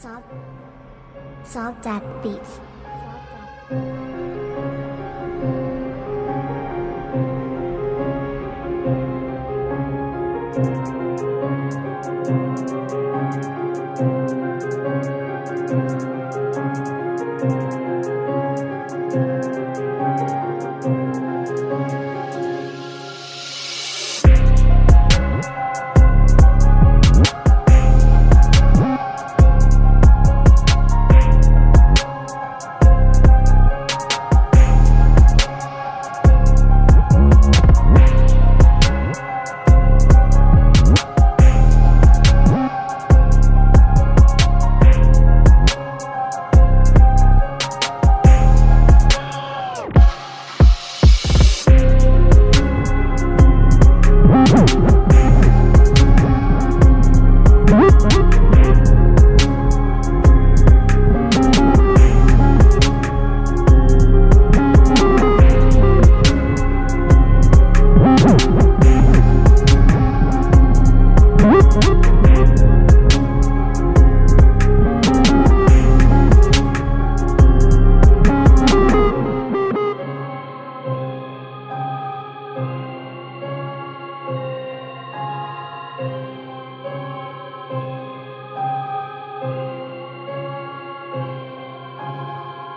Salt, salt that beats.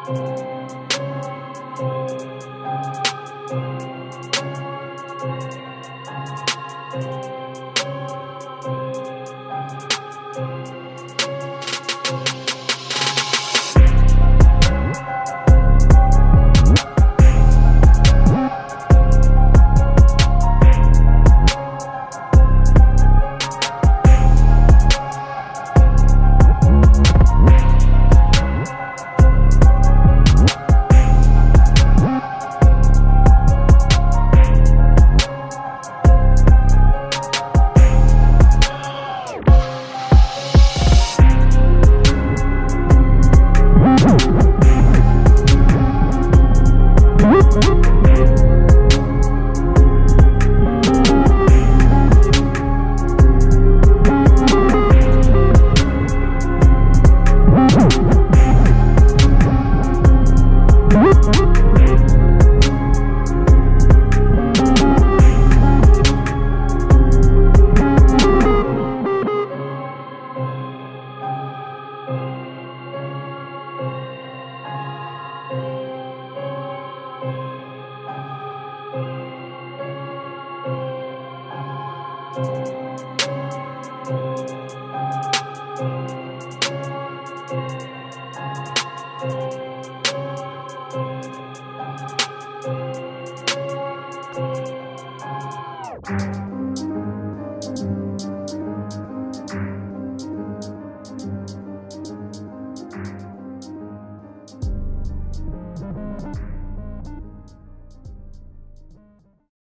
Thank you. Thank you.